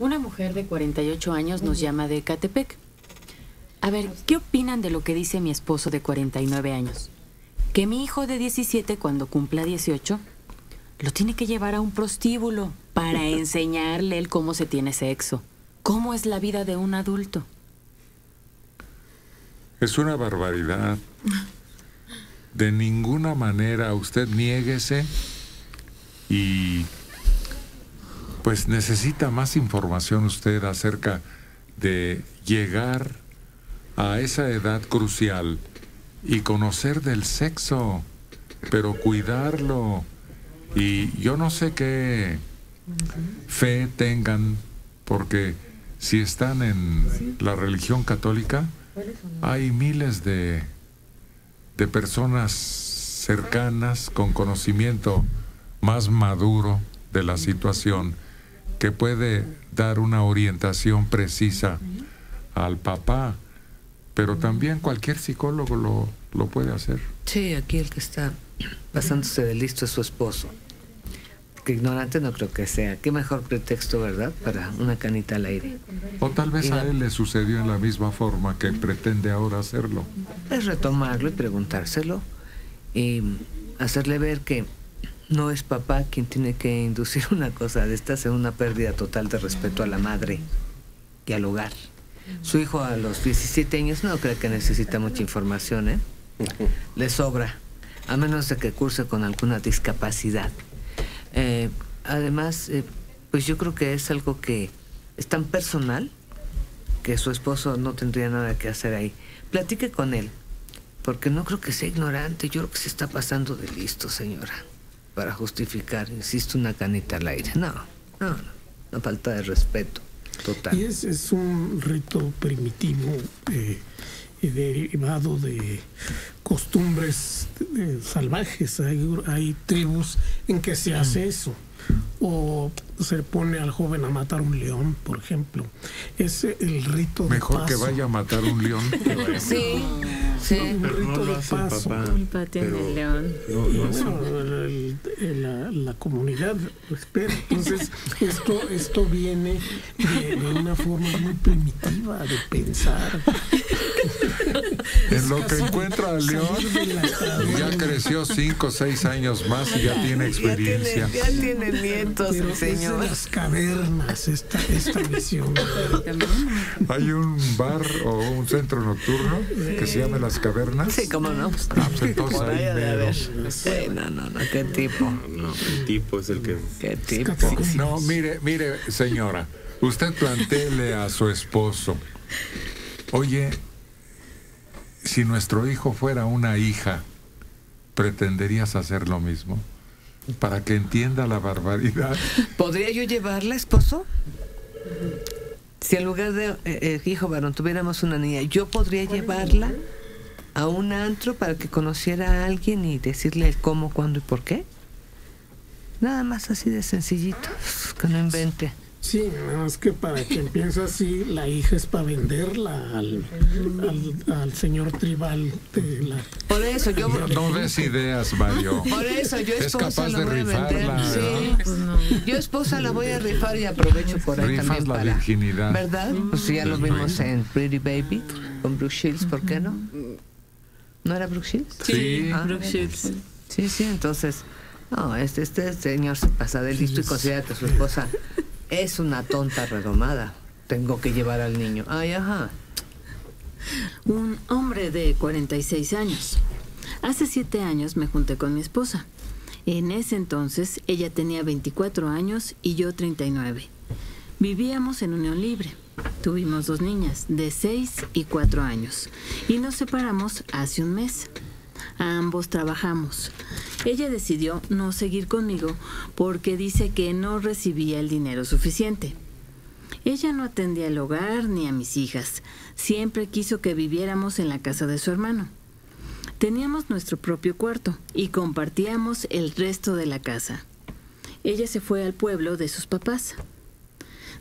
Una mujer de 48 años nos llama de Catepec. A ver, ¿qué opinan de lo que dice mi esposo de 49 años? Que mi hijo de 17, cuando cumpla 18, lo tiene que llevar a un prostíbulo para enseñarle él cómo se tiene sexo. ¿Cómo es la vida de un adulto? Es una barbaridad. De ninguna manera usted niéguese y pues necesita más información usted acerca de llegar a esa edad crucial y conocer del sexo, pero cuidarlo. Y yo no sé qué fe tengan, porque si están en la religión católica, hay miles de, de personas cercanas con conocimiento más maduro de la situación que puede dar una orientación precisa al papá, pero también cualquier psicólogo lo, lo puede hacer. Sí, aquí el que está pasándose de listo es su esposo. Que ignorante no creo que sea. Qué mejor pretexto, ¿verdad? Para una canita al aire. O tal vez a él le sucedió en la misma forma que pretende ahora hacerlo. Es retomarlo y preguntárselo y hacerle ver que no es papá quien tiene que inducir una cosa de estas en una pérdida total de respeto a la madre y al hogar. Su hijo a los 17 años no cree que necesita mucha información, ¿eh? Le sobra, a menos de que curse con alguna discapacidad. Eh, además, eh, pues yo creo que es algo que es tan personal que su esposo no tendría nada que hacer ahí. Platique con él, porque no creo que sea ignorante, yo creo que se está pasando de listo, señora, para justificar, insisto, una canita al aire. No, no, no, una falta de respeto total. Y es, es un rito primitivo. Eh, derivado de costumbres eh, salvajes. Hay, hay, tribus en que se hace eso. O se pone al joven a matar un león, por ejemplo. Es el rito Mejor que vaya a matar un león. sí, sí. un rito de paso. el león. la, la, comunidad espera. Entonces, esto, esto viene de, de una forma muy primitiva de pensar. Lo que encuentra al león, ya creció cinco o seis años más y ya tiene experiencia. Ya tiene, ya tiene nietos, Pero señor. Es de las cavernas esta, esta visión. Hay un bar o un centro nocturno que se llama Las Cavernas. Sí, cómo no. Ah, pues entonces ahí. Sí, no, no, no, qué tipo. No, el tipo es el que... Qué tipo. No, mire, mire, señora, usted planteele a su esposo, oye, si nuestro hijo fuera una hija, ¿pretenderías hacer lo mismo? Para que entienda la barbaridad. ¿Podría yo llevarla, esposo? Si en lugar de eh, eh, hijo varón tuviéramos una niña, ¿yo podría llevarla a un antro para que conociera a alguien y decirle el cómo, cuándo y por qué? Nada más así de sencillito, que no invente. Sí, nada más que para que empiece así, la hija es para venderla al, al, al señor tribal de la... Por eso yo... No des ideas, Mario. Por eso yo Es esposa capaz la de voy a vender. Sí, ¿verdad? yo esposa la voy a rifar y aprovecho por ahí Rifas también la para... virginidad. ¿Verdad? Pues sí, ya lo vimos en Pretty Baby con Brooke Shields, ¿por qué no? ¿No era Brooke Shields? Sí. Ah, Brooke Shields. Sí, sí, entonces, no, este, este señor se pasa de listo y considera que su esposa es una tonta redomada. Tengo que llevar al niño. Ay, ajá. Un hombre de 46 años. Hace siete años me junté con mi esposa. En ese entonces ella tenía 24 años y yo 39. Vivíamos en unión libre. Tuvimos dos niñas de 6 y 4 años y nos separamos hace un mes. Ambos trabajamos. Ella decidió no seguir conmigo porque dice que no recibía el dinero suficiente. Ella no atendía el hogar ni a mis hijas. Siempre quiso que viviéramos en la casa de su hermano. Teníamos nuestro propio cuarto y compartíamos el resto de la casa. Ella se fue al pueblo de sus papás.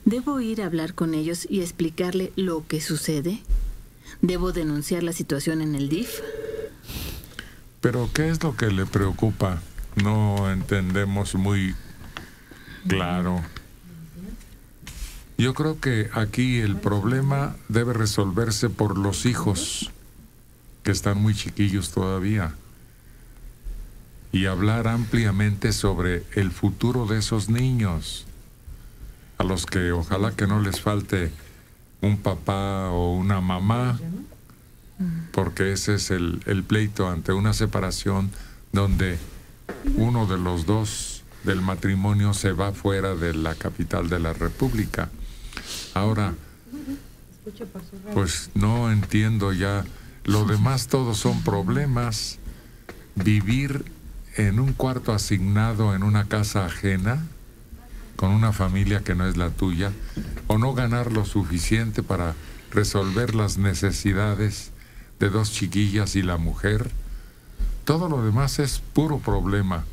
¿Debo ir a hablar con ellos y explicarle lo que sucede? ¿Debo denunciar la situación en el DIF? Pero ¿qué es lo que le preocupa? No entendemos muy claro. Yo creo que aquí el problema debe resolverse por los hijos, que están muy chiquillos todavía, y hablar ampliamente sobre el futuro de esos niños, a los que ojalá que no les falte un papá o una mamá, porque ese es el, el pleito ante una separación donde uno de los dos del matrimonio se va fuera de la capital de la República. Ahora, pues no entiendo ya, lo demás todos son problemas. Vivir en un cuarto asignado en una casa ajena, con una familia que no es la tuya, o no ganar lo suficiente para resolver las necesidades de dos chiquillas y la mujer, todo lo demás es puro problema.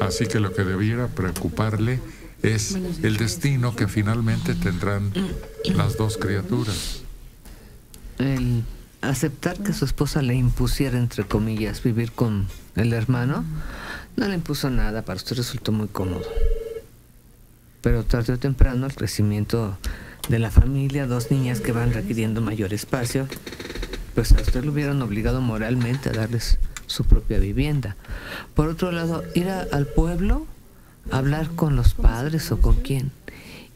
Así que lo que debiera preocuparle es el destino que finalmente tendrán las dos criaturas. El aceptar que su esposa le impusiera, entre comillas, vivir con el hermano, no le impuso nada, para usted resultó muy cómodo. Pero tarde o temprano el crecimiento de la familia, dos niñas que van requiriendo mayor espacio, pues a usted lo hubieran obligado moralmente a darles su propia vivienda. Por otro lado, ir al pueblo, hablar con los padres o con quién,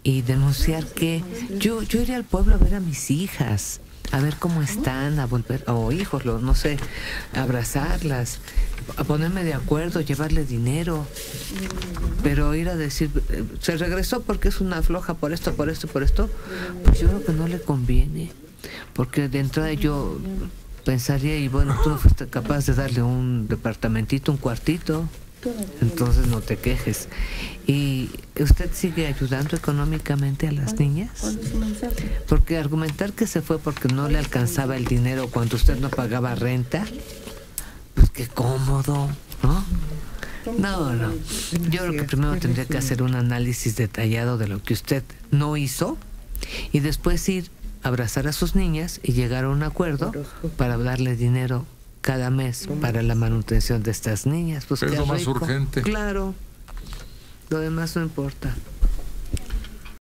y denunciar que yo, yo iré al pueblo a ver a mis hijas, a ver cómo están, a volver, o hijos, no sé, abrazarlas, a ponerme de acuerdo, llevarle dinero, pero ir a decir, se regresó porque es una floja por esto, por esto, por esto, pues yo creo que no le conviene. Porque de entrada yo pensaría, y bueno, tú no fuiste capaz de darle un departamentito, un cuartito, entonces no te quejes. ¿Y usted sigue ayudando económicamente a las niñas? Porque argumentar que se fue porque no le alcanzaba el dinero cuando usted no pagaba renta, pues qué cómodo, ¿no? No, no. Yo creo que primero tendría que hacer un análisis detallado de lo que usted no hizo y después ir abrazar a sus niñas y llegar a un acuerdo para darle dinero cada mes para la manutención de estas niñas. Pues es lo más urgente. Claro. Lo demás no importa.